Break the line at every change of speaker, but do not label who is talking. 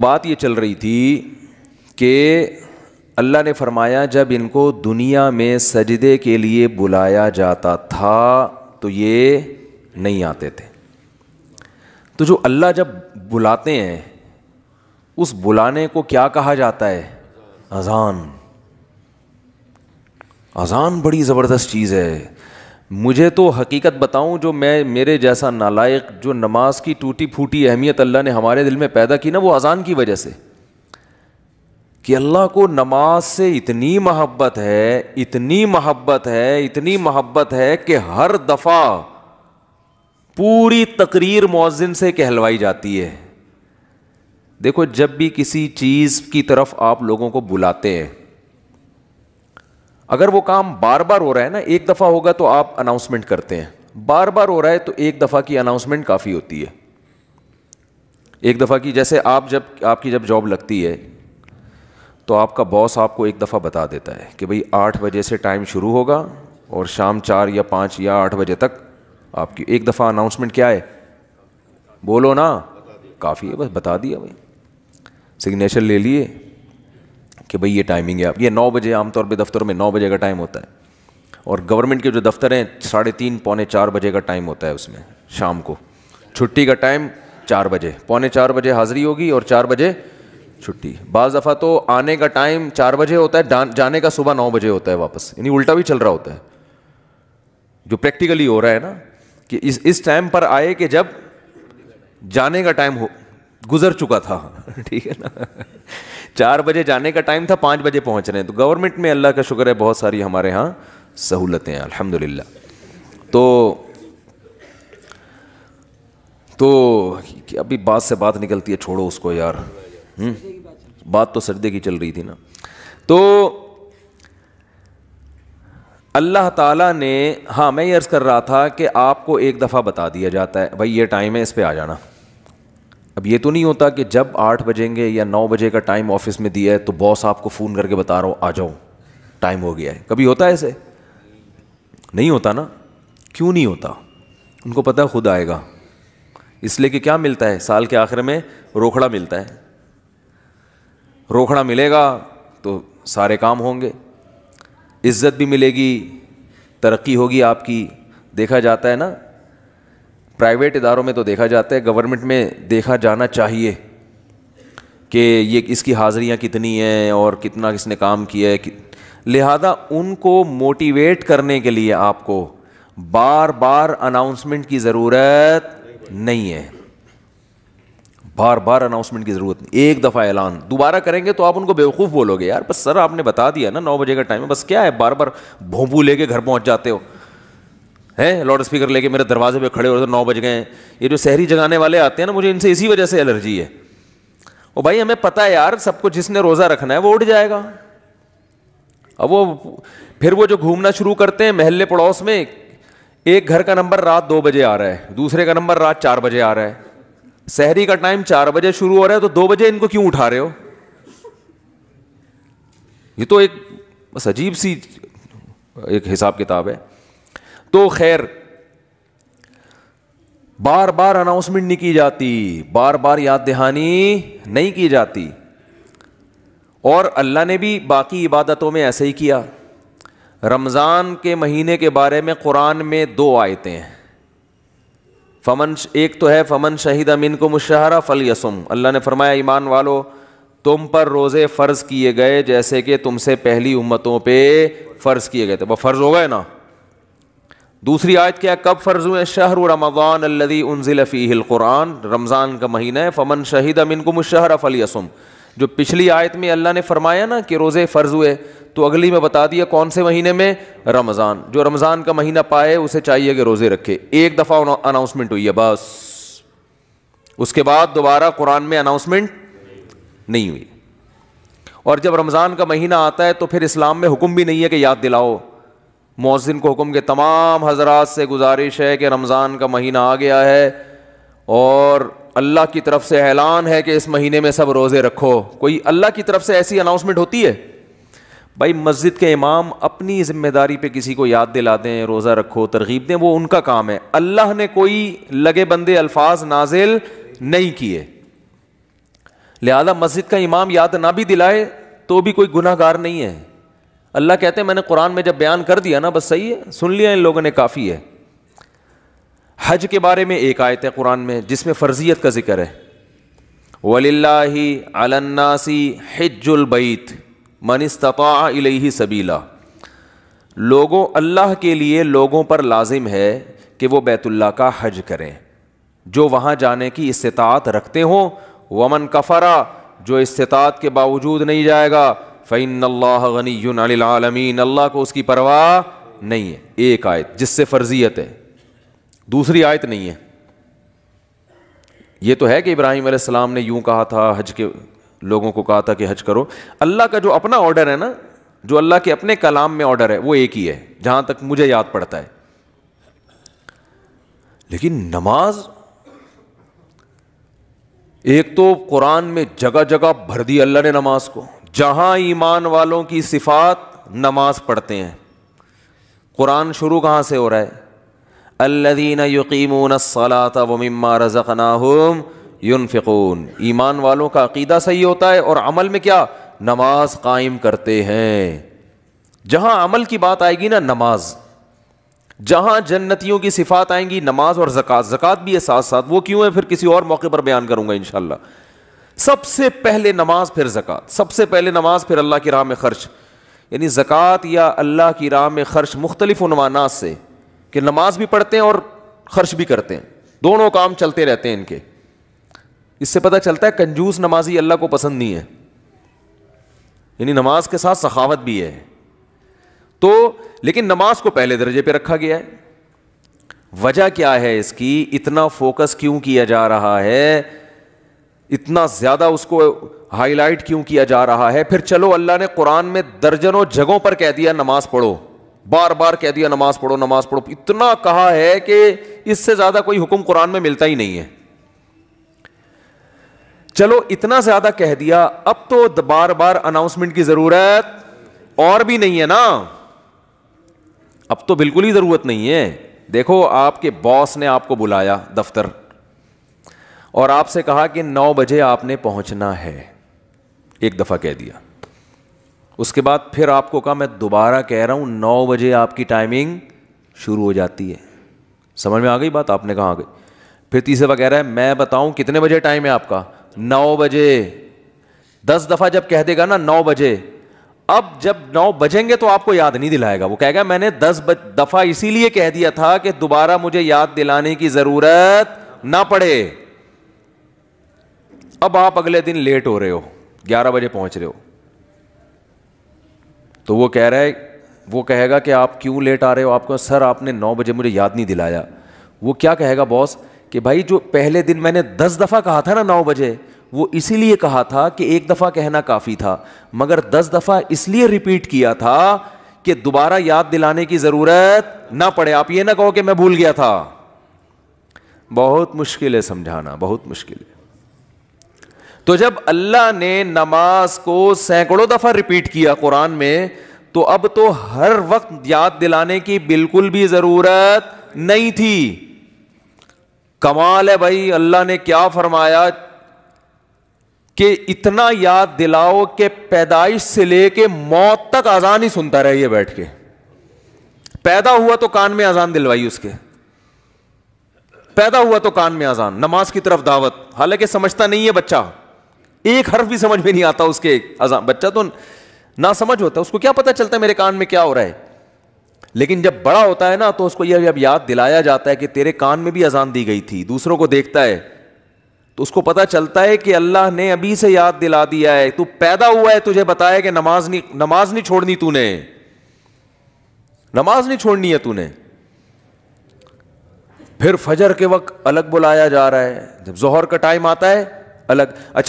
बात ये चल रही थी कि अल्लाह ने फरमाया, जब इनको दुनिया में सजदे के लिए बुलाया जाता था तो ये नहीं आते थे। तो जो अल्लाह जब बुलाते हैं, उस बुलाने को क्या कहा जाता है? अजान। अजान बड़ी ज़बरदस्त चीज़ है। मुझे तो हकीकत बताऊँ, जो मैं, मेरे जैसा नालायक, जो नमाज़ की टूटी फूटी अहमियत अल्लाह ने हमारे दिल में पैदा की ना, वो अजान की वजह से। कि अल्लाह को नमाज़ से इतनी मोहब्बत है, इतनी मोहब्बत है, इतनी मोहब्बत है कि हर दफ़ा पूरी तकरीर मुअज्जिन से कहलवाई जाती है। देखो, जब भी किसी चीज़ की तरफ़ आप लोगों को बुलाते हैं अगर वो काम बार बार हो रहा है ना, एक दफ़ा होगा तो आप अनाउंसमेंट करते हैं। बार बार हो रहा है तो एक दफ़ा की अनाउंसमेंट काफ़ी होती है। एक दफ़ा की, जैसे आप जब, आपकी जब जॉब लगती है तो आपका बॉस आपको एक दफ़ा बता देता है कि भाई, आठ बजे से टाइम शुरू होगा और शाम चार या पाँच या आठ बजे तक आपकी, एक दफ़ा अनाउंसमेंट क्या है? बोलो ना। काफ़ी है, बस बता दिया भाई। सिग्नेचर ले लिए। कि भाई ये टाइमिंग है आप ये नौ बजे आमतौर पर दफ्तरों में नौ बजे का टाइम होता है। और गवर्नमेंट के जो दफ्तर हैं, साढ़े तीन, पौने चार बजे का टाइम होता है उसमें, शाम को। छुट्टी का टाइम चार बजे, पौने चार बजे हाज़िरी होगी और चार बजे छुट्टी। बाज़ दफ़ा तो आने का टाइम चार बजे होता है जाने का सुबह नौ बजे होता है वापस। यानी उल्टा भी चल रहा होता है। जो प्रैक्टिकली हो रहा है ना, कि इस इस टाइम पर आए कि जब जाने का टाइम हो गुजर चुका था। ठीक है ना। चार बजे जाने का टाइम था, पाँच बजे पहुँच रहे हैं तो गवर्नमेंट में अल्लाह का शुक्र है, बहुत सारी हमारे यहाँ सहूलतें हैं, अल्हम्दुलिल्लाह। तो तो अभी बात से बात निकलती है, छोड़ो उसको यार। हुँ? हम्म? बात तो सर्दे की चल रही थी ना। तो अल्लाह ताला ने हाँ मैं ये अर्ज़ कर रहा था कि आपको एक दफ़ा बता दिया जाता है। भाई, ये टाइम है, इस पर आ जाना। अब ये तो नहीं होता कि जब आठ बजेंगे या नौ बजे का टाइम ऑफ़िस में दिया है तो बॉस आपको फ़ोन करके बता रहा हूँ, आ जाओ टाइम हो गया है। कभी होता है ऐसे? नहीं होता ना? क्यों नहीं होता? उनको पता है खुद आएगा। इसलिए कि क्या मिलता है? साल के आखिर में रोखड़ा मिलता है। रोखड़ा मिलेगा तो सारे काम होंगे। इज़्ज़त भी मिलेगी, तरक्की होगी आपकी। देखा जाता है ना प्राइवेट इदारों में तो देखा जाता है गवर्नमेंट में देखा जाना चाहिए कि ये इसकी हाज़िरियाँ कितनी हैं और कितना किसने काम किया है कि, लिहाजा उनको मोटिवेट करने के लिए आपको बार बार अनाउंसमेंट की ज़रूरत नहीं है। बार बार अनाउंसमेंट की ज़रूरत नहीं एक दफ़ा ऐलान। दोबारा करेंगे तो आप उनको बेवकूफ़ बोलोगे यार बस सर आपने बता दिया ना नौ बजे का टाइम है बस क्या है बार बार भोंपू लेके घर पहुँच जाते हो? हैं? लाउड स्पीकर लेके मेरे दरवाजे पे खड़े हो तो नौ बज गए। ये जो शहरी जगाने वाले आते हैं ना, मुझे इनसे इसी वजह से एलर्जी है। ओ भाई, हमें पता है यार सबको जिसने रोज़ा रखना है, वो उठ जाएगा। अब वो, फिर वो जो घूमना शुरू करते हैं महल्ले पड़ोस में, एक घर का नंबर रात दो बजे आ रहा है, दूसरे का नंबर रात चार बजे आ रहा है। शहरी का टाइम चार बजे शुरू हो रहा है तो दो बजे इनको क्यों उठा रहे हो? ये तो एक, बस अजीब सी एक हिसाब किताब है। तो खैर बार बार अनाउंसमेंट नहीं की जाती बार बार याद दहानी नहीं की जाती। और अल्लाह ने भी बाकी इबादतों में ऐसे ही किया। रमज़ान के महीने के बारे में कुरान में दो आयतें हैं। फमन एक तो है, फमन शहीद अमीन को मुशहरा फल यसुम अल्लाह ने फरमाया, ईमान वालो, तुम पर रोज़े फ़र्ज़ किए गए जैसे कि तुमसे पहली उम्मतों पे फ़र्ज़ किए गए थे। वह फ़र्ज़ हो गए ना? दूसरी आयत क्या कब फ़र्ज़ हुए? शहर रमज़ान फ़ीकुरान रमज़ान का महीना है। फ़मन शहीद अमिन को मुशहर फलियसुम। जो पिछली आयत में अल्लाह ने फरमाया ना कि रोज़े फ़र्ज़ हुए तो अगली में बता दिया कौन से महीने में? रमज़ान। जो रमज़ान का महीना पाए, उसे चाहिए कि रोज़े रखे। एक दफ़ा अनाउंसमेंट हुई है, बस। उसके बाद दोबारा कुरान में अनाउंसमेंट नहीं हुई। और जब रमज़ान का महीना आता है तो फिर इस्लाम में हुक्म भी नहीं है कि याद दिलाओ। मौसिन को हुक्म के तमाम हजरात से गुजारिश है कि रमज़ान का महीना आ गया है और अल्लाह की तरफ़ से ऐलान है कि इस महीने में सब रोज़े रखो। कोई अल्लाह की तरफ़ से ऐसी अनाउंसमेंट होती है? भाई, मस्जिद के इमाम अपनी ज़िम्मेदारी पे किसी को याद दिला दें, रोज़ा रखो, तरगीब दें, वो उनका काम है। अल्लाह ने कोई लगे बंदे अल्फाज नाजिल नहीं किए। लिहाजा मस्जिद का इमाम याद ना भी दिलाए तो भी कोई गुनाहगार नहीं है। अल्लाह कहते हैं, मैंने कुरान में जब बयान कर दिया ना, बस सही है, सुन लिया, इन लोगों ने काफ़ी है। हज के बारे में एक आयत है कुरान में, जिसमें फ़र्जियत का ज़िक्र है। वलिल्लाहि अलन्नासी हिज्जुल बैत, मन इस्तता इलैहि सबीला। लोगों, अल्लाह के लिए लोगों पर लाजिम है कि वो बैतुल्ला का हज करें। जो वहाँ जाने की इस्तात रखते हों, वमन कफ़रा, जो इस्तात के बावजूद नहीं जाएगा फ़ैन अल्लाह गनीमीन अल्लाह को उसकी परवाह नहीं है, एक आयत, जिससे फ़र्जियत है। दूसरी आयत नहीं है। ये तो है कि इब्राहिम सलाम ने यूँ कहा था, हज के लोगों को कहा था कि हज करो। अल्लाह का जो अपना ऑर्डर है ना, जो अल्लाह के अपने कलाम में ऑर्डर है, वो एक ही है, जहाँ तक मुझे याद पड़ता है। लेकिन नमाज़, एक तो कुरान में जगह जगह भर दी अल्लाह ने नमाज़ को। जहाँ ईमान वालों की सिफात नमाज़ पढ़ते हैं। कुरान शुरू कहाँ से हो रहा है? अल्लदीन यकीमून सलाता वमिम्मा रज़क़नाहुम युनफ़िकून। ईमान वालों का अकीदा सही होता है और अमल में क्या? नमाज़ कायम करते हैं। जहाँ अमल की बात आएगी ना, नमाज़। जहाँ जन्नतियों की सिफात आएँगी, नमाज़ और ज़क़़त। ज़क़़त भी है साथ साथ वो क्यों है? फिर किसी और मौके पर बयान करूँगा इन सबसे पहले नमाज़, फिर ज़क़़त। सबसे पहले नमाज़, फिर अल्लाह की राह में खर्च। यानी ज़क़़त या अल्लाह की राह में खर्च मुख्तलिफ़ से कि नमाज़ भी पढ़ते हैं और खर्च भी करते हैं। दोनों काम चलते रहते हैं इनके। इससे पता चलता है कंजूस नमाजी अल्लाह को पसंद नहीं है। यानी नमाज़ के साथ सखावत भी है। तो लेकिन नमाज़ को पहले दर्जे पे रखा गया है। वजह क्या है इसकी? इतना फोकस क्यों किया जा रहा है? इतना ज़्यादा उसको हाईलाइट क्यों किया जा रहा है? फिर चलो, अल्लाह ने कुरान में दर्जनों जगहों पर कह दिया, नमाज़ पढ़ो। बार बार कह दिया, नमाज़ पढ़ो नमाज़ पढ़ो। इतना कहा है कि इससे ज़्यादा कोई हुक्म कुरान में मिलता ही नहीं है। चलो, इतना ज़्यादा कह दिया, अब तो बार बार अनाउंसमेंट की ज़रूरत और भी नहीं है ना? अब तो बिल्कुल ही ज़रूरत नहीं है। देखो, आपके बॉस ने आपको बुलाया, दफ्तर। और आपसे कहा कि नौ बजे आपने पहुँचना है। एक दफ़ा कह दिया। उसके बाद फिर आपको कहा, मैं दोबारा कह रहा हूँ, नौ बजे आपकी टाइमिंग शुरू हो जाती है। समझ में आ गई बात? आपने कहा आ गई फिर तीसरा कह रहा है, मैं बताऊँ कितने बजे टाइम है आपका? नौ बजे। दस दफ़ा जब कह देगा ना, नौ बजे। अब जब नौ बजेंगे तो आपको याद नहीं दिलाएगा। वो कहेगा, मैंने दस दफ़ा इसीलिए कह दिया था कि दोबारा मुझे याद दिलाने की ज़रूरत ना पड़े। अब आप अगले दिन लेट हो रहे हो, ग्यारह बजे पहुँच रहे हो। तो वो कह रहा है, वो कहेगा कि आप क्यों लेट आ रहे हो? आपको सर आपने नौ बजे मुझे याद नहीं दिलाया। वो क्या कहेगा बॉस कि भाई जो पहले दिन मैंने दस दफ़ा कहा था ना नौ बजे, वो इसीलिए कहा था कि एक दफ़ा कहना काफ़ी था, मगर दस दफ़ा इसलिए रिपीट किया था कि दोबारा याद दिलाने की ज़रूरत ना पड़े। आप ये ना कहो कि मैं भूल गया था। बहुत मुश्किल है समझाना, बहुत मुश्किल है। तो जब अल्लाह ने नमाज़ को सैकड़ों दफ़ा रिपीट किया कुरान में तो अब तो हर वक्त याद दिलाने की बिल्कुल भी ज़रूरत नहीं थी। कमाल है भाई, अल्लाह ने क्या फरमाया कि इतना याद दिलाओ कि पैदाइश से लेके मौत तक आजान ही सुनता रहिए बैठ के। पैदा हुआ तो कान में आजान दिलवाई उसके। पैदा हुआ तो कान में आजान नमाज़ की तरफ़ दावत। हालाँकि समझता नहीं है बच्चा। एक हर्फ भी समझ में नहीं आता उसके अजाम बच्चा तो ना समझ होता, उसको क्या पता चलता है मेरे कान में क्या हो रहा है। लेकिन जब बड़ा होता है ना तो उसको यह याद दिलाया जाता है कि तेरे कान में भी अजान दी गई थी, दूसरों को देखता है। तो उसको पता चलता है कि अल्लाह ने अभी से याद दिला दिया है, तू पैदा हुआ है, तुझे बताया कि नमाज़ नहीं नमाज़ नहीं छोड़नी तूने। नमाज़ नहीं छोड़नी है तूने। फिर फजर के वक्त अलग बुलाया जा रहा है, जब जोहर का टाइम आता है, अलग। अच्छा